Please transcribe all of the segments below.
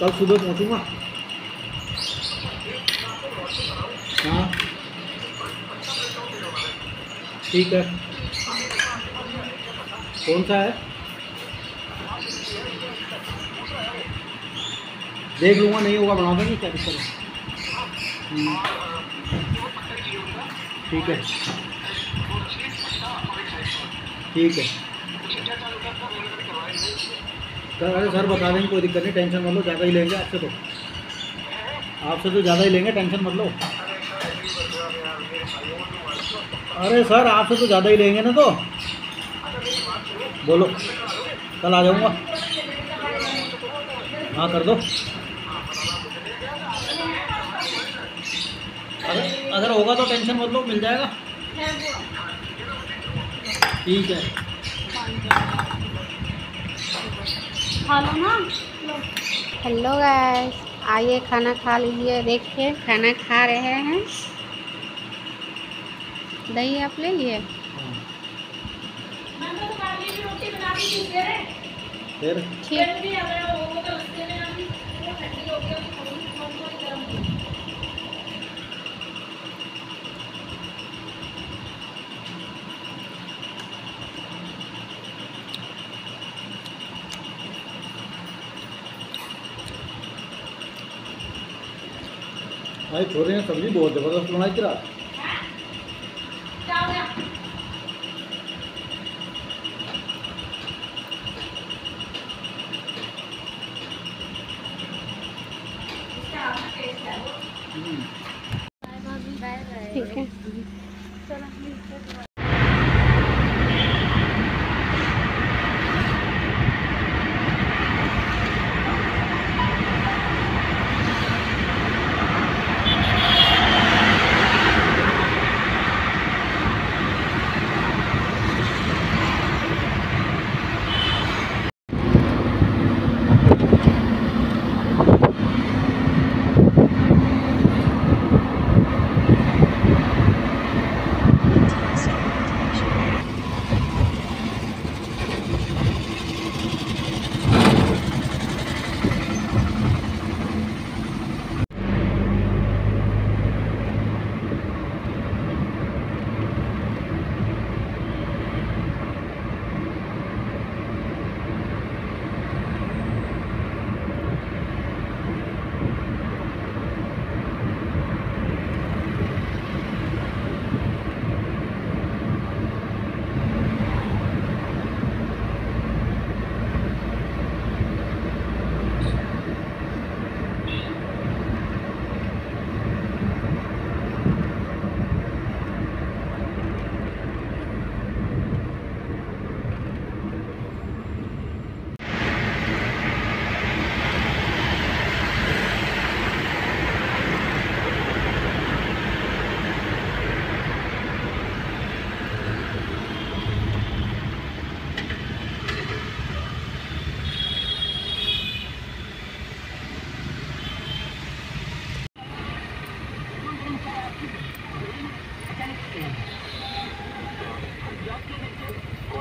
कल सुबह पहुंचूँगा। हाँ। ठीक है। कौन सा है? देख लूँगा नहीं होगा बना देंगे क्या दिक्कत हम्म, ठीक है। ठीक है। सर अरे सर, बता देंगे कोई दिक्कत नहीं, टेंशन मत लो, ज़्यादा ही लेंगे आपसे तो। आपसे तो ज़्यादा ही लेंगे, टेंशन मत लो। अरे, सर, आपसे तो ज़्यादा ही लेंगे ना तो। बोलो, कल आ जाऊँगा। हाँ कर दो। अगर अगर होगा तो टेंशन मत लो, मिल जाएगा। ठीक है। खा लो ना। हेलो गाइस आइए खाना खा लीजिए। देखिए खाना खा रहे हैं। दही आप ले लिए? तो ठीक फिर भी अगर वो वो तो उसके में अभी वो ठंडी हो गई थोड़ी थोड़ी थोड़ी गर्म हो गई। भाई छोरे ने सब्ज़ी बहुत ज़बरदस्त बनाई थी रात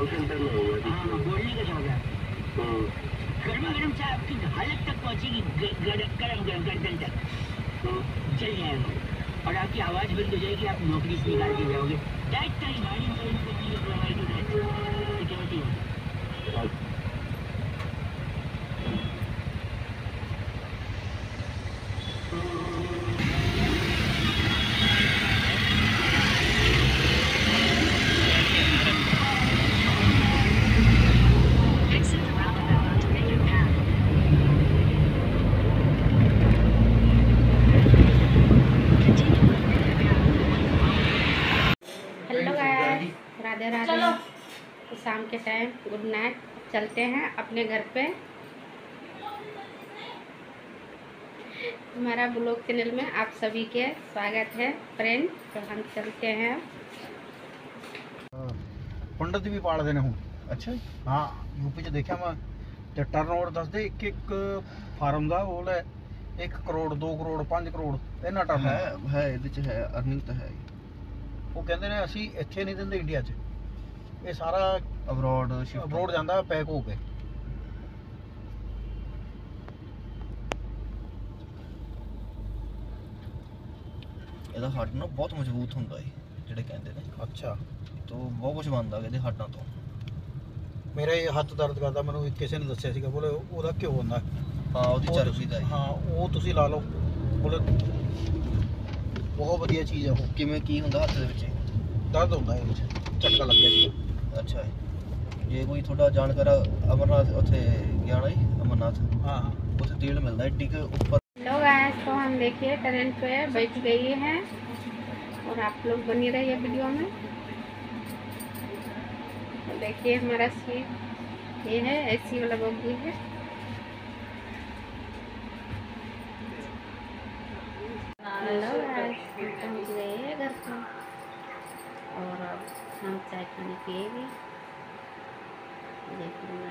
कॉल सेंटर में होगा हाँ, बोलने का हो गया हम्म, गर्मा गर्म चाय आपकी हालत तक पहुँचेगी गर्म गरम गर्दन तक चल जाएगा और आपकी आवाज़ बंद हो जाएगी आप नौकरी से निकाल के जाओगे डाइट टाइम सिक्योरिटी हो हेलो गाइस राधे राधे तो शाम के टाइम गुड नाइट। चलते हैं अपने घर पे। हमारा ब्लॉग चैनल में आप सभी के स्वागत है। फ्रेंड तो हम चलते हैं। पंडित भी पाड़ देने हूँ। अच्छा हाँ यूपी से देखा मैं। तो टर्न ओवर दस दे एक एक फार्म का वो है एक करोड़ दो करोड़ पाँच करोड़ इन्ना टर्न। है है ये है अर्निंग तो है। वो कहें ने असं इतने नहीं देंगे इंडिया से ਇਹ ਸਾਰਾ ਅਬਰੋਡ ਸ਼ਿਫਟ ਅਬਰੋਡ ਜਾਂਦਾ ਪੈਕ ਹੋ ਕੇ। ਇਹਦਾ ਹੱਡ ਨਾ ਬਹੁਤ ਮਜ਼ਬੂਤ ਹੁੰਦਾ ਹੈ ਜਿਹੜੇ ਕਹਿੰਦੇ ਨੇ। ਅੱਛਾ। ਤੋਂ ਬਹੁਤ ਕੁਝ ਬਣਦਾ ਇਹਦੇ ਹੱਡਾਂ ਤੋਂ। ਮੇਰਾ ਇਹ ਹੱਥ ਦਰਦ ਕਰਦਾ ਮੈਨੂੰ ਕਿਸੇ ਨੇ ਦੱਸਿਆ ਸੀਗਾ ਬੋਲੇ ਉਹਦਾ ਕਿਉਂ ਹੁੰਦਾ। ਹਾਂ ਉਹਦੀ ਚਰਬੀ ਦਾ ਹਾਂ ਉਹ ਤੁਸੀਂ ਲਾ ਲਓ ਬੋਲੇ ਬਹੁਤ ਵਧੀਆ ਚੀਜ਼ ਹੈ ਉਹ। ਕਿਵੇਂ ਕੀ ਹੁੰਦਾ ਹੱਥ ਦੇ ਵਿੱਚ? ਦਰਦ ਹੁੰਦਾ ਇਹ ਵਿੱਚ ਲੱਗਿਆ ਸੀਗਾ। ਅੱਛਾ ਏ ਜੇ ਕੋਈ ਤੁਹਾਡਾ ਜਾਣਕਾਰ ਅਮਰਨਾਥ ਉੱਥੇ ਗਿਆ ਨਾ ਜੀ ਅਮਰਨਾਥ हाँ हाँ ਉੱਥੇ ਤੇਲ ਮਿਲਦਾ ਏਡੀ ਕੇ ਉੱਪਰ हेलो गाइस तो हम देखिए ट्रेन पे बैठ गई है और आप लोग बनी रहिए वीडियो में तो देखिए हमारा सीट ये है एसी वाला बग्गी है देखने में